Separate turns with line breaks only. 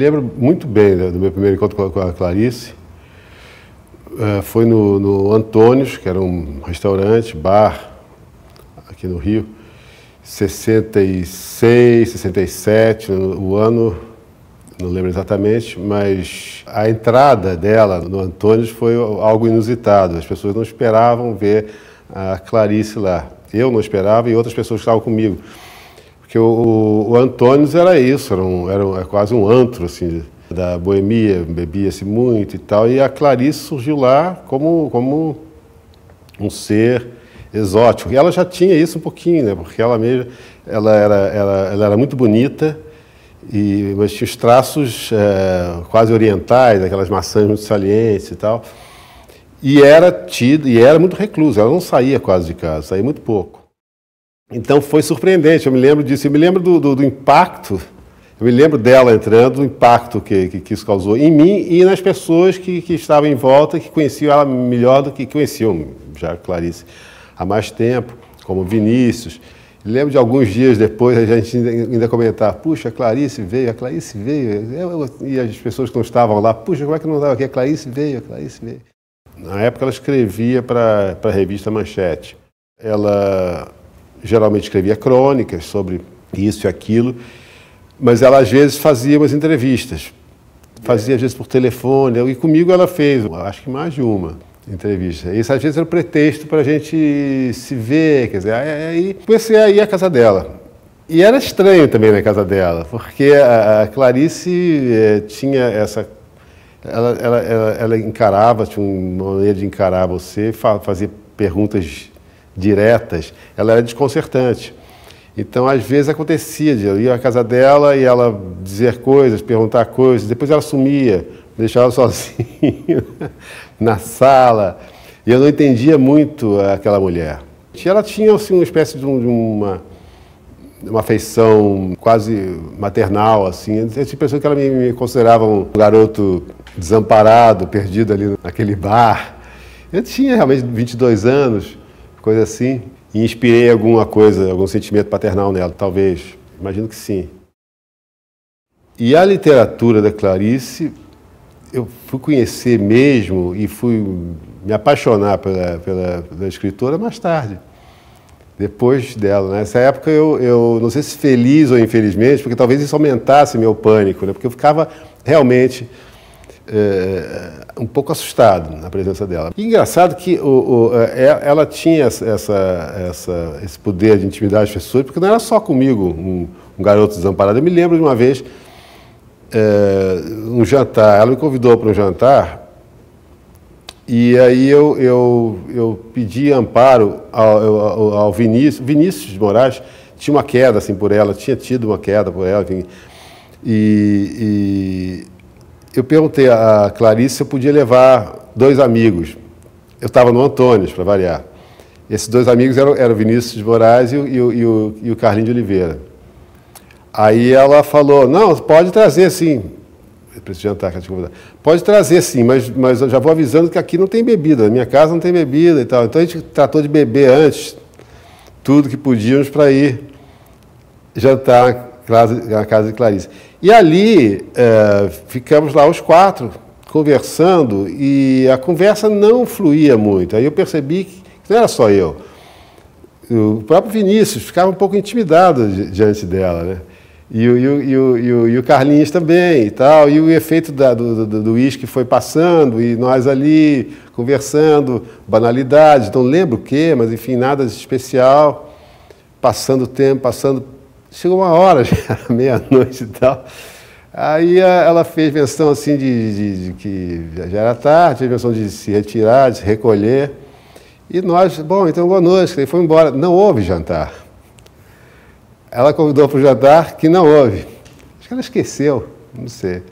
lembro muito bem do meu primeiro encontro com a Clarice. Uh, foi no, no Antônios, que era um restaurante, bar, aqui no Rio. 66, 67, o ano, não lembro exatamente, mas a entrada dela no Antônios foi algo inusitado. As pessoas não esperavam ver a Clarice lá. Eu não esperava e outras pessoas que estavam comigo. Porque o, o era isso, era, um, era, um, era quase um antro, assim, da boemia, bebia-se muito e tal. E a Clarice surgiu lá como, como um ser exótico. E ela já tinha isso um pouquinho, né? Porque ela mesma, ela era, ela, ela era muito bonita, e, mas tinha os traços é, quase orientais, aquelas maçãs muito salientes e tal. E era e era muito reclusa, ela não saía quase de casa, saía muito pouco. Então foi surpreendente, eu me lembro disso, eu me lembro do, do, do impacto, eu me lembro dela entrando, do impacto que, que, que, isso causou em mim e nas pessoas que, que estavam em volta, que conheciam ela melhor do que conheciam já Clarice há mais tempo, como Vinícius. Lembro de alguns dias depois a gente ainda comentar, puxa, a Clarice veio, a Clarice veio. e as pessoas que não estavam lá, puxa, como é que não estava aqui? A Clarice veio, a Clarice veio. Na época ela escrevia para a revista Manchete. Ela geralmente escrevia crônicas sobre isso e aquilo, mas ela às vezes fazia umas entrevistas. Fazia às vezes por telefone, e comigo ela fez, acho que mais de uma entrevista. Isso às vezes era um pretexto para a gente se ver, quer dizer, aí comecei a ir à casa dela. E era estranho também na casa dela, porque a, Clarice eh, tinha essa. Ela, ela, ela, ela, encarava, tinha uma maneira de encarar você, fazia perguntas diretas, ela era desconcertante. Então, às vezes acontecia eu ir à casa dela e ela dizer coisas, perguntar coisas, depois ela sumia, deixava sozinho na sala. E eu não entendia muito aquela mulher. Ela tinha assim, uma espécie de, uma, uma afeição quase maternal, assim. Eu tinha impressão que ela me, me considerava um garoto desamparado, perdido ali naquele bar. Eu tinha realmente 22 anos, coisa assim, e inspirei alguma coisa, algum sentimento paternal nela, talvez. Imagino que sim. E a literatura da Clarice eu fui conhecer mesmo e fui me apaixonar pela, pela, pela escritora mais tarde, depois dela. Nessa né? época eu, eu não sei se feliz ou infelizmente, porque talvez isso aumentasse meu pânico, né? porque eu ficava realmente é, um pouco assustado na presença dela. E engraçado que o, o, é, ela tinha essa, essa, esse poder de intimidar as pessoas, porque não era só comigo, um, um garoto desamparado. Eu me lembro de uma vez é, um jantar, ela me convidou para um jantar e aí eu, eu, eu pedi amparo ao, ao, ao Vinícius, Vinícius de Moraes tinha uma queda assim por ela, tinha tido uma queda por ela, enfim, e, e eu perguntei a Clarice se eu podia levar dois amigos. Eu estava no Antônio, para variar. Esses dois amigos eram, eram Vinícius de Moraes e o, e o, e o Carlinhos de Oliveira. Aí ela falou, não, pode trazer sim. Preciso jantar, Pode trazer sim, mas, mas eu já vou avisando que aqui não tem bebida, na minha casa não tem bebida e tal. Então a gente tratou de beber antes tudo que podíamos para ir jantar na casa de Clarice. E ali é, ficamos lá os quatro conversando e a conversa não fluía muito. Aí eu percebi que não era só eu. O próprio Vinícius ficava um pouco intimidado diante dela, né? E o, e, o, e, o, e, o, Carlinhos também e tal. E o efeito da, do uísque foi passando e nós ali conversando, banalidades, não lembro o quê, mas enfim, nada de especial. Passando o tempo, passando. Chegou uma hora, já era meia-noite e tal. Aí ela fez menção assim de, de, de, que já era tarde, fez menção de se retirar, de se recolher. E nós, bom, então boa noite, ele foi embora. Não houve jantar. Ela convidou para o jantar que não houve. Acho que ela esqueceu, não sei.